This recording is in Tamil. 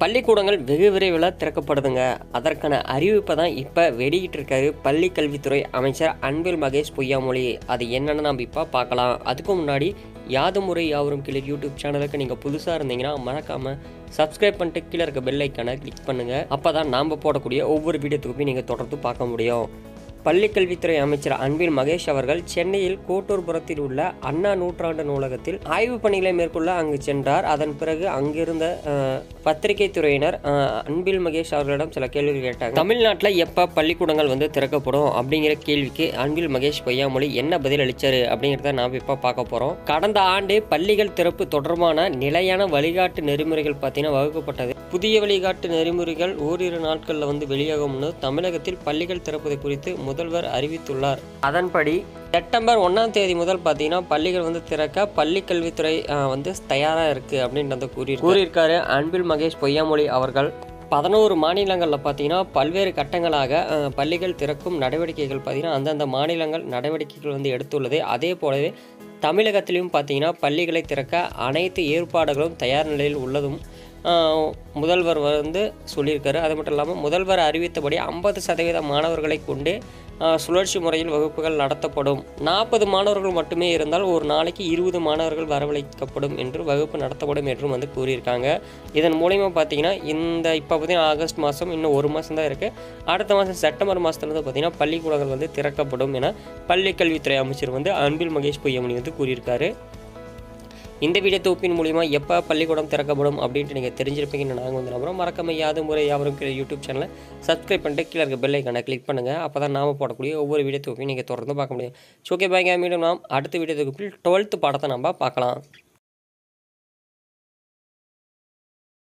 பள்ளிக்கூடங்கள் வெகு விரைவில் திறக்கப்படுதுங்க. அதற்கான அறிவிப்பை தான் இப்போ வெளியிட்டு இருக்காரு பள்ளி கல்வித்துறை அமைச்சர் அன்பில் மகேஷ் பொய்யாமொழி. அது என்னென்னு நம்ம இப்போ பார்க்கலாம். அதுக்கு முன்னாடி யாது முறை யாவரும் கீழே யூடியூப் சேனலுக்கு நீங்கள் புதுசாக இருந்தீங்கன்னா மறக்காமல் சப்ஸ்கிரைப் பண்ணிட்டு கீழே இருக்க பெல் ஐக்கானை கிளிக் பண்ணுங்கள் அப்போ தான் நாம் போடக்கூடிய ஒவ்வொரு வீடியோ தொகுப்பையும் நீங்கள் தொடர்ந்து பார்க்க முடியும். பள்ளி கல்வித்துறை அமைச்சர் அன்பில் மகேஷ் அவர்கள் சென்னையில் கோட்டூர்புரத்தில் உள்ள அண்ணா நூற்றாண்டு நூலகத்தில் ஆய்வுப் பணிகளை மேற்கொள்ள அங்கு சென்றார். அதன் பிறகு அங்கிருந்த பத்திரிகை துறையினர் அன்பில் மகேஷ் அவர்களிடம் சில கேள்விகள் கேட்டாங்க. தமிழ்நாட்டில் எப்போ பள்ளிக்கூடங்கள் வந்து திறக்கப்படும்? அப்படிங்கிற கேள்விக்கு அன்பில் மகேஷ் பொய்யாமொழி என்ன பதில் அளித்தார் அப்படிங்கிறத நாம் இப்போ பார்க்க போகிறோம் கடந்த ஆண்டு பள்ளிகள் திறப்பு தொடர்பான நிலையான வழிகாட்டு நெறிமுறைகள் பார்த்தீங்கன்னா வகுக்கப்பட்டது. புதிய வழிகாட்டு நெறிமுறைகள் ஓரிரு நாட்களில் வந்து வெளியாகும்னு தமிழகத்தில் பள்ளிகள் திறப்பது குறித்து முதல்வர் அறிவித்துள்ளார். அதன்படி செப்டம்பர் ஒன்றாம் தேதி முதல் பார்த்தீங்கன்னா பள்ளிகள் வந்து திறக்க பள்ளி கல்வித்துறை வந்து தயாராக இருக்குது அப்படின்றத கூறி கூறியிருக்காரு அன்பில் மகேஷ் பொய்யாமொழி அவர்கள். பதினோரு மாநிலங்களில் பார்த்தீங்கன்னா பல்வேறு கட்டங்களாக பள்ளிகள் திறக்கும் நடவடிக்கைகள் பார்த்தீங்கன்னா அந்தந்த மாநிலங்கள் நடவடிக்கைகள் வந்து எடுத்துள்ளது. அதே போலவே தமிழகத்திலையும் பார்த்தீங்கன்னா பள்ளிகளை திறக்க அனைத்து ஏற்பாடுகளும் தயார் நிலையில் உள்ளதும் முதல்வர் வந்து சொல்லியிருக்காரு. அது மட்டும் இல்லாமல் முதல்வர் அறிவித்தபடி ஐம்பது சதவீத மாணவர்களை கொண்டு சுழற்சி முறையில் வகுப்புகள் நடத்தப்படும். நாற்பது மாணவர்கள் மட்டுமே இருந்தால் ஒரு நாளைக்கு இருபது மாணவர்கள் வரவழைக்கப்படும் என்று வகுப்பு நடத்தப்படும் என்றும் வந்து கூறியிருக்காங்க. இதன் மூலயமா பார்த்தீங்கன்னா இந்த இப்போ பார்த்தீங்கன்னா ஆகஸ்ட் மாதம் இன்னும் ஒரு மாதம் தான் இருக்குது அடுத்த மாதம் செப்டம்பர் மாதத்துலேருந்து பார்த்தீங்கன்னா பள்ளிக்கூடங்கள் வந்து திறக்கப்படும் என பள்ளி கல்வித்துறை அமைச்சர் வந்து அன்பில் மகேஷ் பொய்யமணி வந்து கூறியிருக்காரு. இந்த வீடியோ தொகுப்பின் மூலிமா எப்போ பள்ளிக்கூடம் திறக்கப்படும் அப்படின்ட்டு நீங்கள் தெரிஞ்சிருப்பீங்கன்னு நாங்கள் வந்து நம்புகிறோம் மறக்காம யாது முறை யாவரும் கீழே யூடியூப் சேனலை சப்ஸ்கிரைப் பண்ணிட்டு கீழே இருக்க பெல்லைக்கான கிளிக் பண்ணுங்கள் அப்போ தான் நாம போடக்கூடிய ஒவ்வொரு வீடியோ தொகுப்பையும் நீங்கள் தொடர்ந்து பார்க்க முடியும். ஓகே பாய்ங்க மீண்டும் நாம் அடுத்த வீடியோ தொகுப்பில் டுவெல்த்து பாடத்தை நம்ம பார்க்கலாம்.